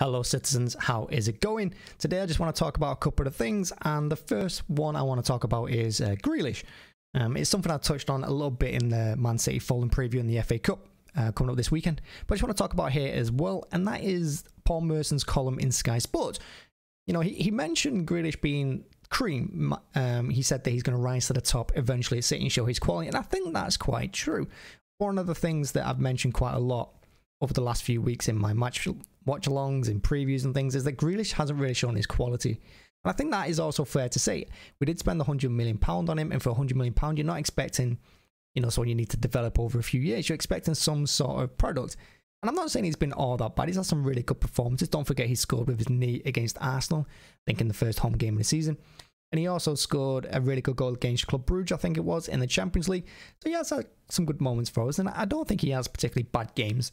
Hello, citizens. How is it going? Today, I just want to talk about a couple of things, and the first one I want to talk about is uh, Grealish. Um, it's something I touched on a little bit in the Man City Fulham preview in the FA Cup uh, coming up this weekend, but I just want to talk about here as well, and that is Paul Merson's column in Sky Sports. You know, he, he mentioned Grealish being cream. Um, he said that he's going to rise to the top eventually at City and show his quality, and I think that's quite true. One of the things that I've mentioned quite a lot over the last few weeks in my match watch alongs and previews and things is that Grealish hasn't really shown his quality. And I think that is also fair to say. We did spend 100 million pound on him, and for 100 million pound, you're not expecting, you know, someone you need to develop over a few years. You're expecting some sort of product. And I'm not saying he's been all that bad. He's had some really good performances. Don't forget he scored with his knee against Arsenal, I think in the first home game of the season. And he also scored a really good goal against Club Brugge, I think it was, in the Champions League. So he has had some good moments for us. And I don't think he has particularly bad games.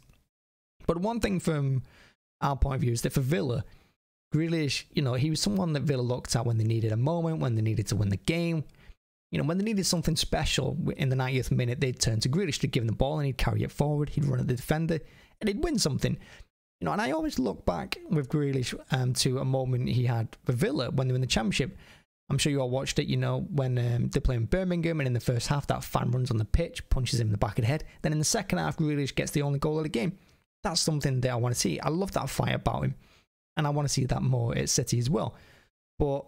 But one thing from our point of view is that for Villa, Grealish, you know, he was someone that Villa looked at when they needed a moment, when they needed to win the game. You know, when they needed something special in the 90th minute, they'd turn to Grealish to give him the ball and he'd carry it forward. He'd run at the defender and he'd win something. You know, and I always look back with Grealish um, to a moment he had for Villa when they were in the Championship. I'm sure you all watched it, you know, when um, they're playing Birmingham and in the first half, that fan runs on the pitch, punches him in the back of the head. Then in the second half, Grealish gets the only goal of the game that's something that I want to see. I love that fight about him, and I want to see that more at City as well. But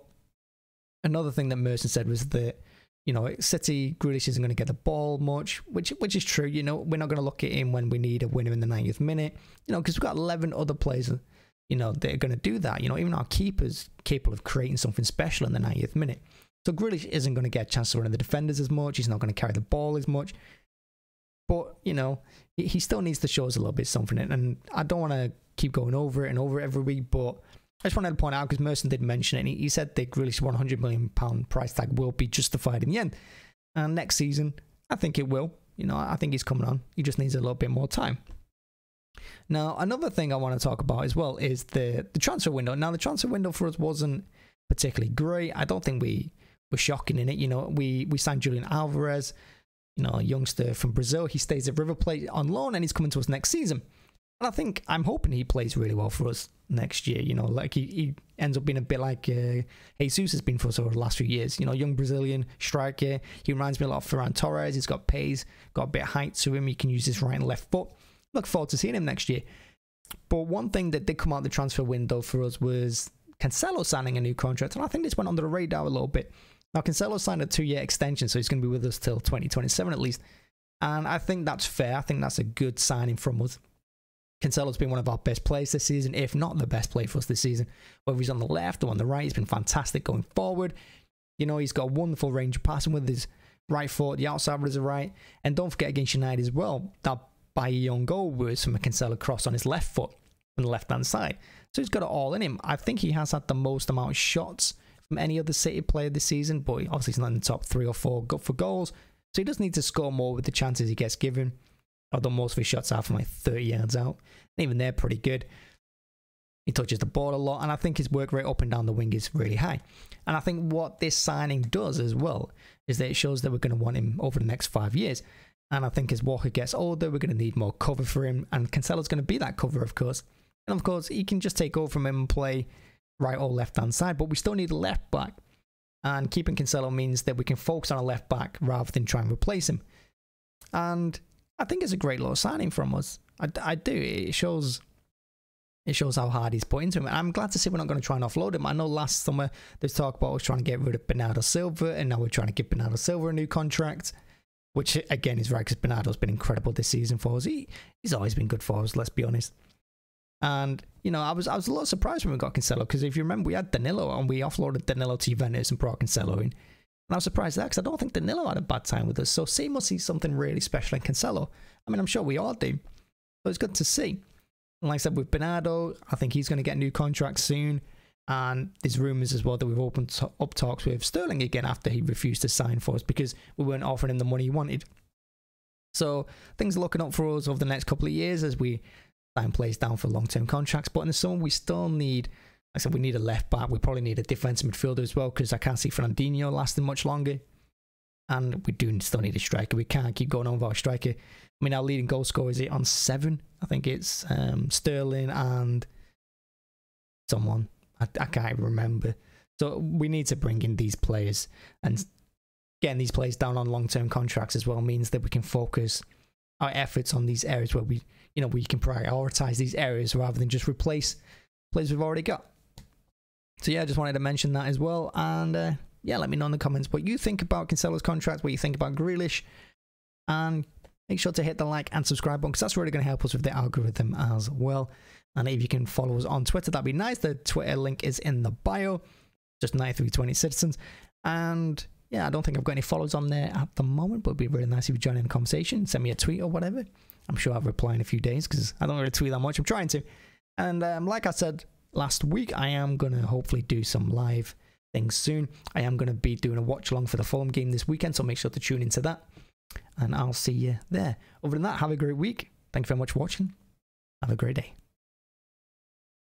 another thing that Merson said was that you know City Grealish isn't going to get the ball much, which which is true. You know we're not going to look at him when we need a winner in the 90th minute. You know because we've got 11 other players. You know that are going to do that. You know even our keepers capable of creating something special in the 90th minute. So Grealish isn't going to get a chance to run the defenders as much. He's not going to carry the ball as much. But you know, he still needs to show us a little bit something. And I don't want to keep going over it and over it every week, but I just wanted to point out because Merson did mention it. And he, said the Grealish 100 million pound price tag will be justified in the end. And next season, I think it will. You know, I think he's coming on. He just needs a little bit more time. Now, another thing I want to talk about as well is the the transfer window. Now, the transfer window for us wasn't particularly great. I don't think we were shocking in it. You know, we we signed Julian Alvarez you know, youngster from Brazil. He stays at River Plate on loan and he's coming to us next season. And I think I'm hoping he plays really well for us next year. You know, like he, he ends up being a bit like uh, Jesus has been for us over the last few years. You know, young Brazilian striker. He reminds me a lot of Ferran Torres. He's got pace, got a bit of height to him. He can use his right and left foot. Look forward to seeing him next year. But one thing that did come out the transfer window for us was Cancelo signing a new contract. And I think this went under the radar a little bit. Now, Cancelo signed a two year extension, so he's going to be with us till 2027 at least. And I think that's fair. I think that's a good signing from us. Cancelo's been one of our best players this season, if not the best player for us this season. Whether he's on the left or on the right, he's been fantastic going forward. You know, he's got a wonderful range of passing with his right foot, the outside with his right. And don't forget against United as well, that Bailly goal was from a Cancelo cross on his left foot on the left hand side. So he's got it all in him. I think he has had the most amount of shots from any other City player this season, but obviously he's not in the top three or four for goals. So he does need to score more with the chances he gets given. Although most of his shots are from like 30 yards out. And even they're pretty good. He touches the ball a lot, and I think his work rate up and down the wing is really high. And I think what this signing does as well is that it shows that we're going to want him over the next five years. And I think as Walker gets older, we're going to need more cover for him. And Cancelo's going to be that cover, of course. And of course, he can just take over from him and play right or left hand side, but we still need a left back. And keeping Cancelo means that we can focus on a left back rather than try and replace him. And I think it's a great little signing from us. I, I do. It shows it shows how hard he's put into him. And I'm glad to see we're not going to try and offload him. I know last summer there's talk about us trying to get rid of Bernardo Silva, and now we're trying to give Bernardo Silva a new contract, which again is right because Bernardo's been incredible this season for us. He, he's always been good for us, let's be honest. And you know, I was I was a little surprised when we got Cancelo because if you remember, we had Danilo and we offloaded Danilo to Juventus and brought Cancelo in. And I was surprised that because I don't think Danilo had a bad time with us. So C must see something really special in Cancelo. I mean, I'm sure we all do. So it's good to see. And like I said, with Bernardo, I think he's going to get a new contract soon. And there's rumours as well that we've opened up talks with Sterling again after he refused to sign for us because we weren't offering him the money he wanted. So things are looking up for us over the next couple of years as we players down for long term contracts. But in the summer, we still need, like I said, we need a left back. We probably need a defensive midfielder as well because I can't see Fernandinho lasting much longer. And we do still need a striker. We can't keep going on without a striker. I mean, our leading goal scorer is it on seven? I think it's um, Sterling and someone. I, I can't remember. So we need to bring in these players and getting these players down on long term contracts as well means that we can focus our efforts on these areas where we, you know, we can prioritize these areas rather than just replace players we've already got. So yeah, I just wanted to mention that as well. And uh, yeah, let me know in the comments what you think about Cancelo's contract, what you think about Grealish, and make sure to hit the like and subscribe button because that's really going to help us with the algorithm as well. And if you can follow us on Twitter, that'd be nice. The Twitter link is in the bio, just 9320 Cityzens. And yeah, I don't think I've got any followers on there at the moment, but it'd be really nice if you join in the conversation, send me a tweet or whatever. I'm sure I'll reply in a few days because I don't really tweet that much. I'm trying to. And um, like I said last week, I am going to hopefully do some live things soon. I am going to be doing a watch along for the Fulham game this weekend, so make sure to tune into that. And I'll see you there. Other than that, have a great week. Thank you very much for watching. Have a great day.